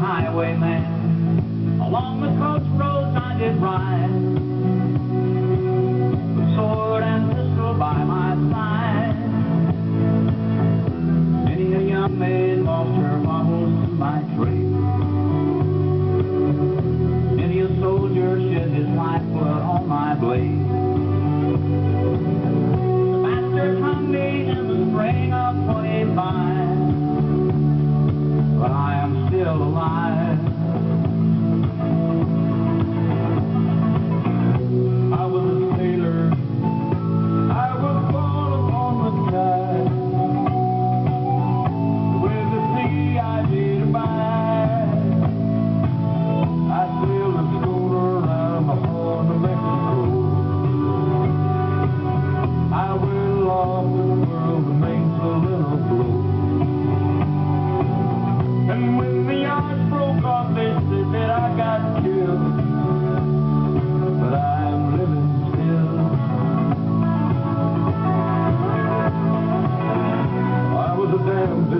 highwayman. Along the crossroads I did ride. Sword and pistol by my blade. The master hung me in the spring of 25.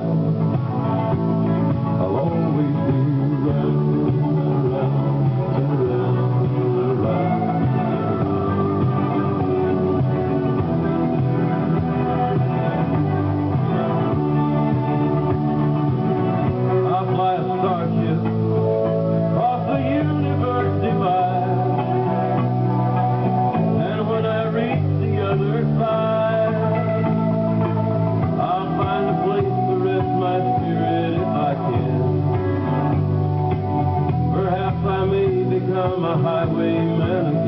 Música I'm a highwayman.